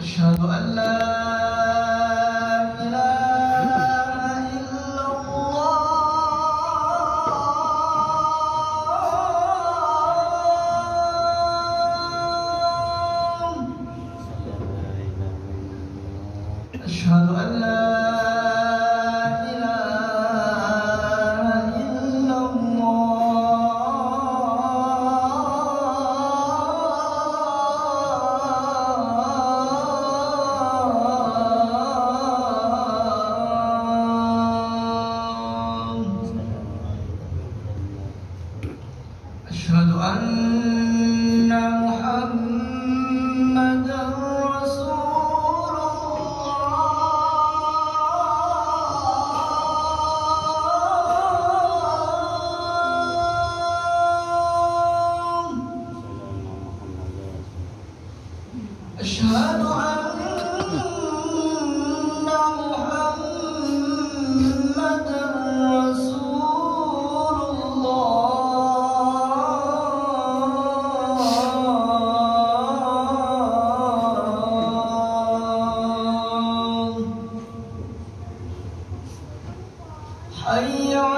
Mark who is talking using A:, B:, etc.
A: أشهد أن لا أشهد أن لا أشهد أن أشهد أن محمدا رسول الله. حي على